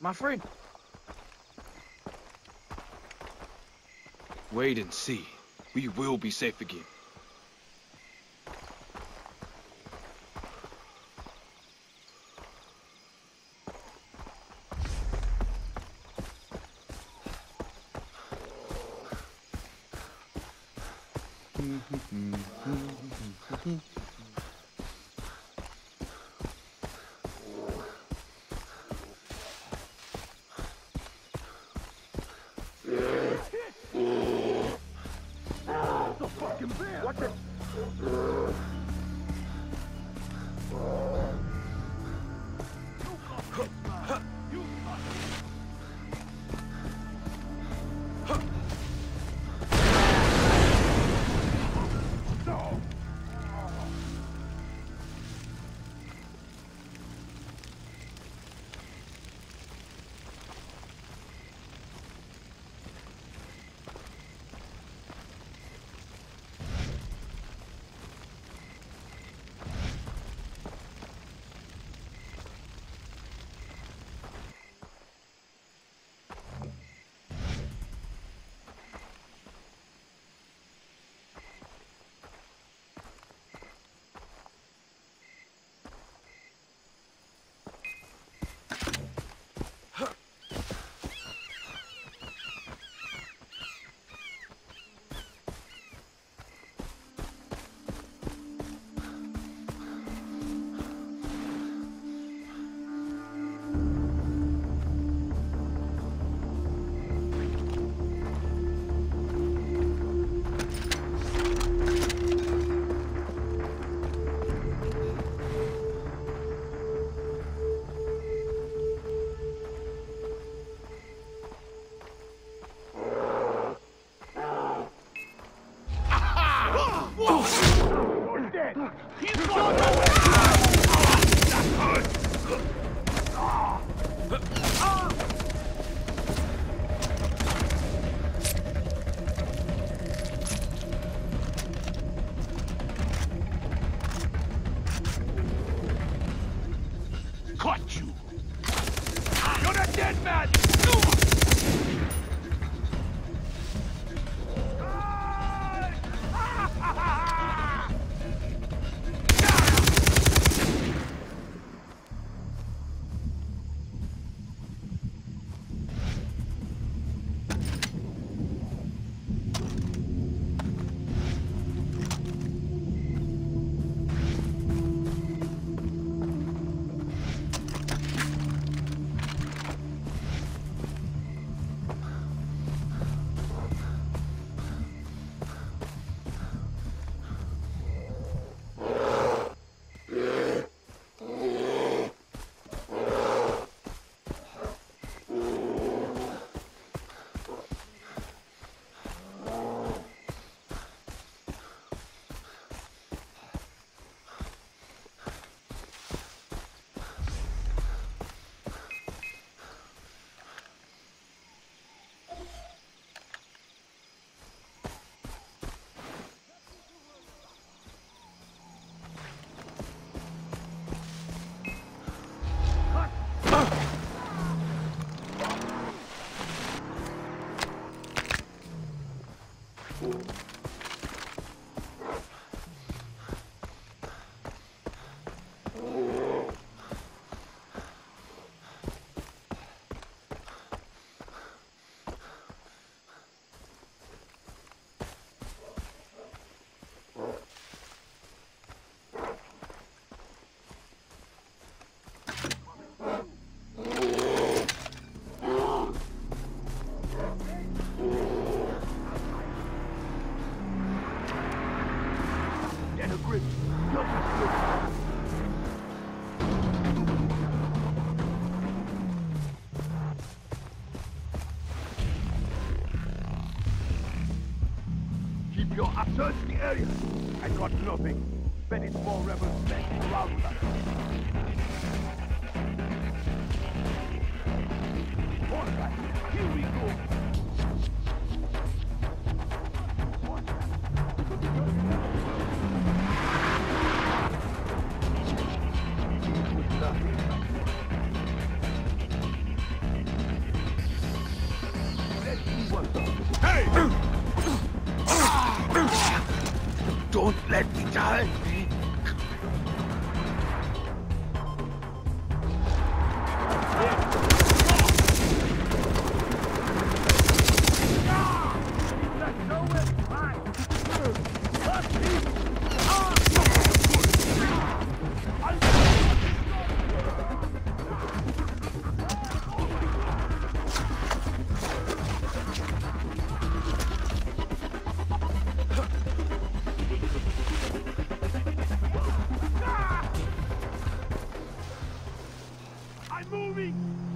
my friend. Wait and see. We will be safe again. Huh. failure. I'm moving!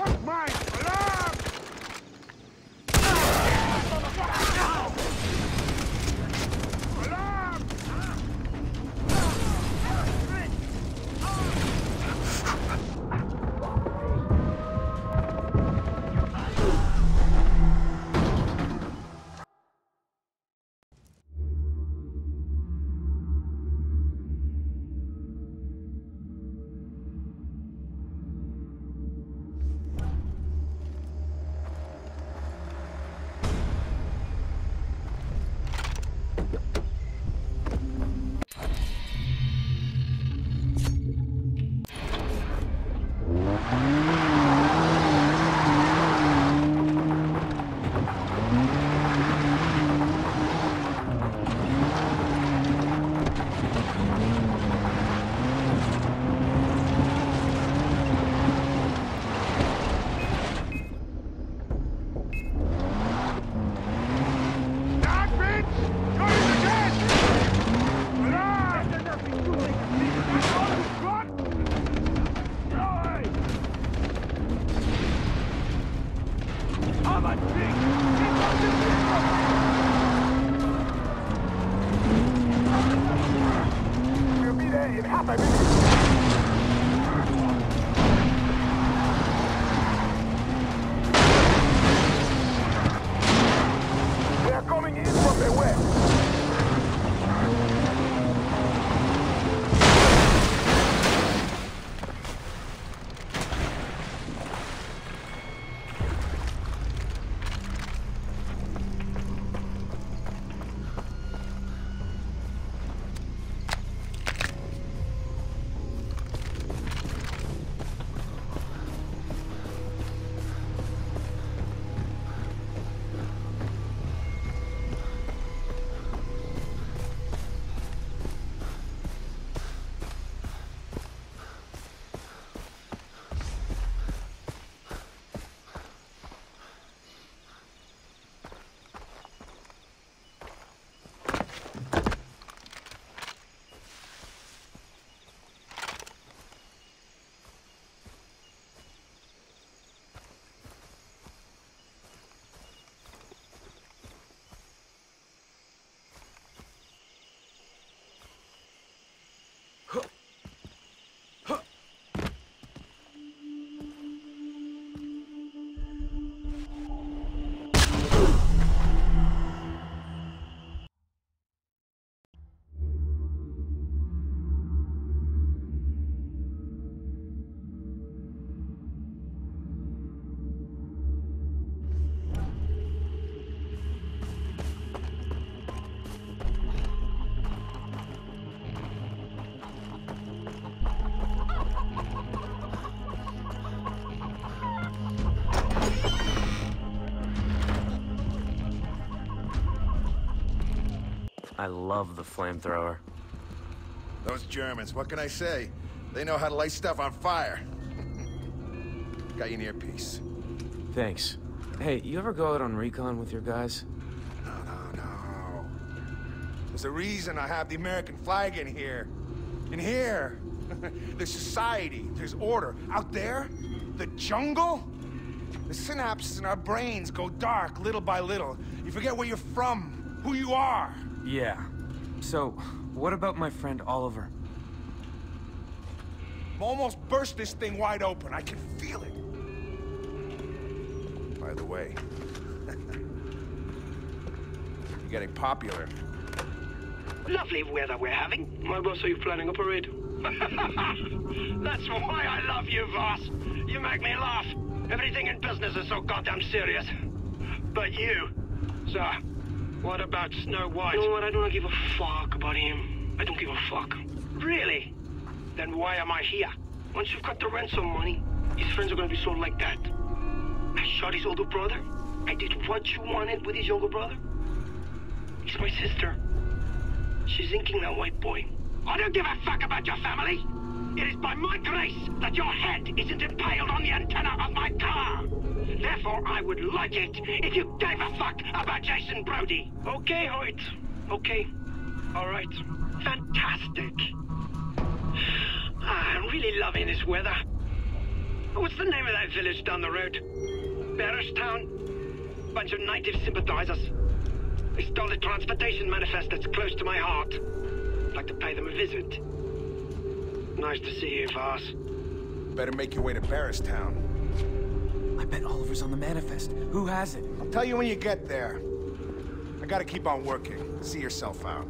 One's mine! Love the flamethrower. Those Germans, what can I say? They know how to light stuff on fire. Got you an earpiece. Thanks. Hey, you ever go out on recon with your guys? No, no, no. There's a reason I have the American flag in here. In here, there's society, there's order. Out there, the jungle, the synapses in our brains go dark little by little. You forget where you're from, who you are. Yeah. So, what about my friend Oliver? I'm almost burst this thing wide open. I can feel it. By the way, you're getting popular. Lovely weather we're having. My boss, are you planning a parade? That's why I love you, Vaas. You make me laugh. Everything in business is so goddamn serious. But you, sir, what about Snow White? You know what? I don't give a fuck about him. I don't give a fuck. Really? Then why am I here? Once you've got the ransom money, his friends are gonna be sold like that. I shot his older brother. I did what you wanted with his younger brother. He's my sister. She's inking that white boy. I don't give a fuck about your family. It is by my grace that your head isn't impaled on the antenna of my car. Therefore, I would like it if you gave a fuck about Jason Brody. Okay, Hoyt. Okay. All right. Fantastic. Ah, I'm really loving this weather. What's the name of that village down the road? Badtown? Bunch of native sympathizers. They stole the transportation manifest that's close to my heart. I'd like to pay them a visit. Nice to see you, Vaas. Better make your way to Badtown. Bet Oliver's on the manifest. Who has it? I'll tell you when you get there. I gotta keep on working. See yourself out.